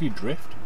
Do you drift?